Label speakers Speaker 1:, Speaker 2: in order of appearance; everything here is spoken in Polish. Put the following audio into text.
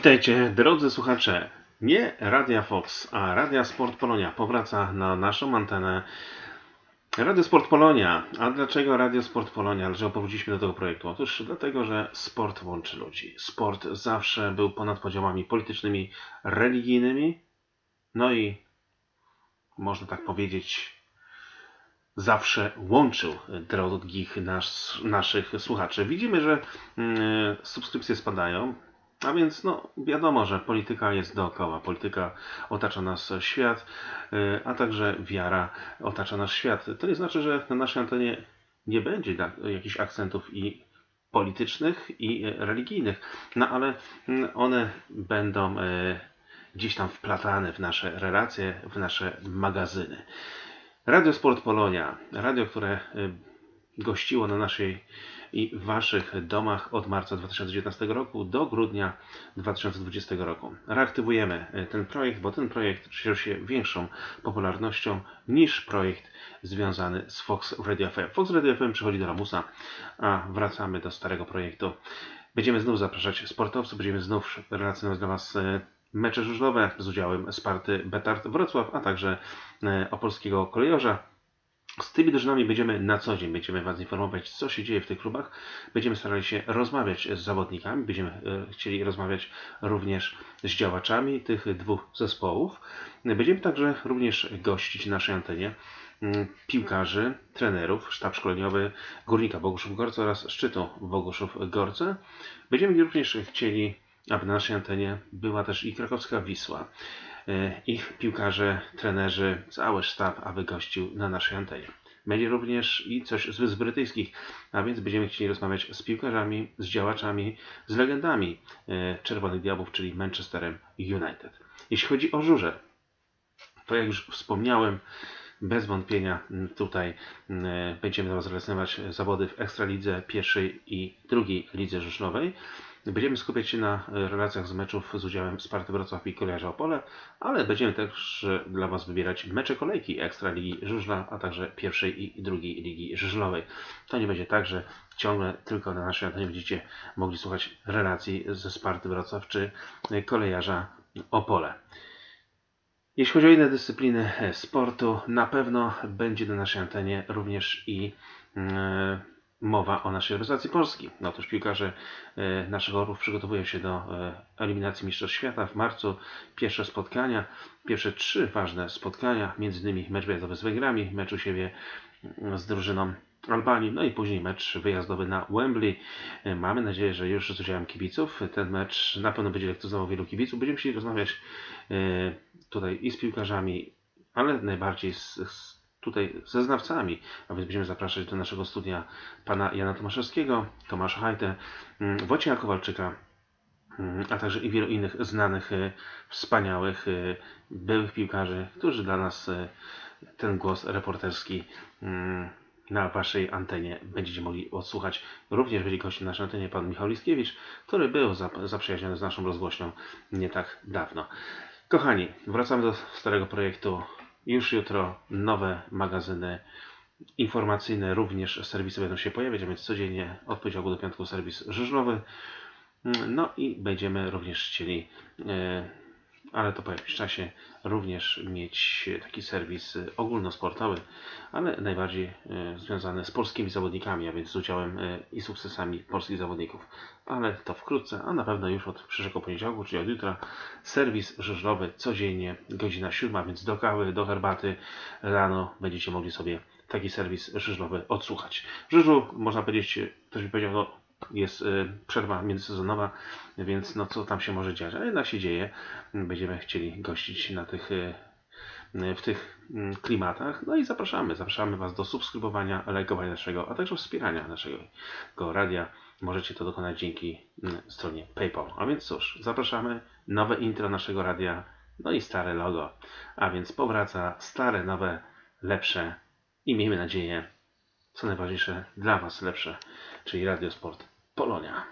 Speaker 1: Witajcie, drodzy słuchacze. Nie Radia Fox, a Radia Sport Polonia powraca na naszą antenę. Radio Sport Polonia. A dlaczego Radio Sport Polonia? Dlaczego powróciliśmy do tego projektu? Otóż dlatego, że sport łączy ludzi. Sport zawsze był ponad podziałami politycznymi, religijnymi. No i można tak powiedzieć, zawsze łączył drogich nas, naszych słuchaczy. Widzimy, że mm, subskrypcje spadają. A więc no, wiadomo, że polityka jest dookoła. Polityka otacza nas świat, y, a także wiara otacza nasz świat. To nie znaczy, że na naszej antenie nie będzie jakichś akcentów i politycznych i religijnych, no ale mm, one będą y, gdzieś tam wplatane w nasze relacje, w nasze magazyny. Radio Sport Polonia, radio, które y, gościło na naszej i w Waszych domach od marca 2019 roku do grudnia 2020 roku. Reaktywujemy e, ten projekt, bo ten projekt cieszył się większą popularnością niż projekt związany z Fox Radio FM. Fox Radio FM przychodzi do Ramusa, a wracamy do starego projektu. Będziemy znów zapraszać sportowców, będziemy znów relacjonować dla Was e, mecze żużlowe z udziałem Sparty Betard Wrocław, a także e, opolskiego kolejorza z tymi drużynami będziemy na co dzień, będziemy Was informować, co się dzieje w tych klubach. Będziemy starali się rozmawiać z zawodnikami, będziemy e, chcieli rozmawiać również z działaczami tych dwóch zespołów. Będziemy także również gościć w naszej antenie mm, piłkarzy, trenerów, sztab szkoleniowy Górnika Boguszów-Gorce oraz Szczytu Boguszów-Gorce. Będziemy również chcieli, aby na naszej antenie była też i krakowska Wisła. E, ich piłkarze, trenerzy, cały sztab, aby gościł na naszej antenie. Będzie również i coś z Wysp Brytyjskich, a więc będziemy chcieli rozmawiać z piłkarzami, z działaczami, z legendami e, Czerwonych Diabłów, czyli Manchesterem United. Jeśli chodzi o żurze, to jak już wspomniałem, bez wątpienia tutaj e, będziemy teraz zawody w Ekstralidze pierwszej i drugiej lidze żużlowej. Będziemy skupiać się na e, relacjach z meczów z udziałem Sparty Wrocław i Kolejarza Opole, ale będziemy też dla Was wybierać mecze kolejki Ekstraligi Żużla, a także pierwszej i drugiej ligi żużlowej. To nie będzie tak, że ciągle tylko na naszej antenie będziecie mogli słuchać relacji ze Sparty Wrocław czy Kolejarza Opole. Jeśli chodzi o inne dyscypliny e, sportu, na pewno będzie na naszej antenie również i mowa o naszej reprezentacji Polski. Otóż piłkarze e, naszych orłów przygotowują się do e, eliminacji Mistrzostw Świata w marcu. Pierwsze spotkania, pierwsze trzy ważne spotkania, między innymi mecz wyjazdowy z Węgrami, mecz u siebie mm, z drużyną Albanii, no i później mecz wyjazdowy na Wembley. E, mamy nadzieję, że już z udziałem kibiców. Ten mecz na pewno będzie lekcezował wielu kibiców. Będziemy chcieli rozmawiać tutaj i z piłkarzami, ale najbardziej z, z tutaj ze znawcami, a więc będziemy zapraszać do naszego studia pana Jana Tomaszewskiego, Tomasza Hajtę, mm, Wojciecha Kowalczyka, mm, a także i wielu innych znanych, e, wspaniałych, e, byłych piłkarzy, którzy dla nas e, ten głos reporterski mm, na Waszej antenie będziecie mogli odsłuchać. Również będzie gościem na naszej antenie pan Michał Liskiewicz, który był zaprzyjaźniony z naszą rozgłośnią nie tak dawno. Kochani, wracamy do starego projektu już jutro nowe magazyny informacyjne, również serwisy będą się pojawiać, a więc codziennie od poniedziałku do piątku serwis żużlowy. No i będziemy również chcieli e, ale to po jakimś czasie również mieć taki serwis ogólnosportowy, ale najbardziej e, związany z polskimi zawodnikami, a więc z udziałem e, i sukcesami polskich zawodników. Ale to wkrótce, a na pewno już od przyszłego poniedziałku, czyli od jutra, serwis żużlowy codziennie, godzina siódma, więc do kawy, do herbaty rano będziecie mogli sobie taki serwis żużlowy odsłuchać. Żużlu, można powiedzieć, ktoś by powiedział, no jest y, przerwa międzysezonowa, więc no co tam się może dziać, a jednak się dzieje. Będziemy chcieli gościć na tych y, y, w tych mm, klimatach. No i zapraszamy, zapraszamy Was do subskrybowania, lajkowania naszego, a także wspierania naszego radia. Możecie to dokonać dzięki mm, stronie PayPal. A więc cóż, zapraszamy, nowe intro naszego radia, no i stare logo. A więc powraca stare, nowe, lepsze i miejmy nadzieję, co najważniejsze dla Was lepsze, czyli Radiosport Polonia.